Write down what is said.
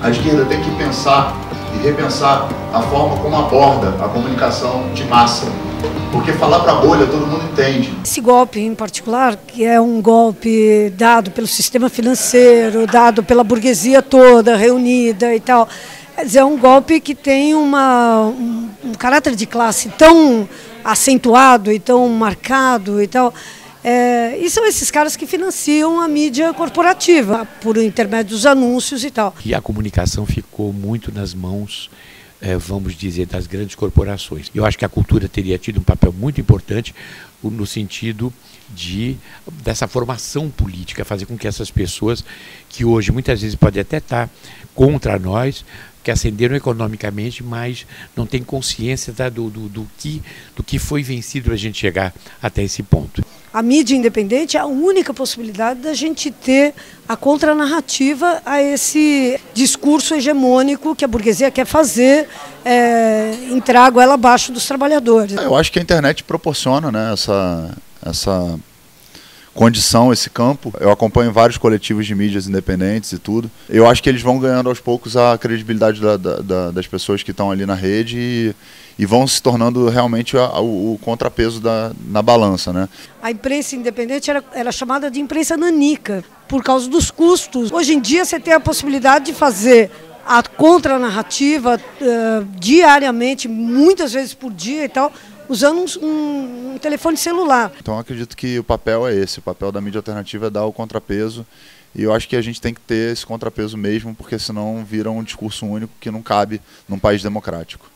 A esquerda tem que pensar e repensar a forma como aborda a comunicação de massa. Porque falar para a bolha todo mundo entende. Esse golpe em particular, que é um golpe dado pelo sistema financeiro, dado pela burguesia toda, reunida e tal, é um golpe que tem uma, um, um caráter de classe tão acentuado e tão marcado e tal. É, e são esses caras que financiam a mídia corporativa, por intermédio dos anúncios e tal. E a comunicação ficou muito nas mãos, é, vamos dizer, das grandes corporações. Eu acho que a cultura teria tido um papel muito importante no sentido de dessa formação política, fazer com que essas pessoas que hoje muitas vezes podem até estar contra nós, que ascenderam economicamente, mas não têm consciência tá, do, do, do, que, do que foi vencido para a gente chegar até esse ponto. A mídia independente é a única possibilidade da gente ter a contranarrativa a esse discurso hegemônico que a burguesia quer fazer, é, entrego ela abaixo dos trabalhadores. Eu acho que a internet proporciona né, essa, essa condição, esse campo. Eu acompanho vários coletivos de mídias independentes e tudo. Eu acho que eles vão ganhando aos poucos a credibilidade da, da, das pessoas que estão ali na rede e, e vão se tornando realmente a, o, o, contrapeso da, na balança. Né? A imprensa independente era, era chamada de imprensa nanica, por causa dos custos. Hoje em dia você tem a possibilidade de fazer a contranarrativa uh, diariamente, muitas vezes por dia e tal, usando um, um, telefone celular. Então acredito que o papel é esse, o papel da mídia alternativa é dar o contrapeso e eu acho que a gente tem que ter esse contrapeso mesmo, porque senão vira um discurso único que não cabe num país democrático.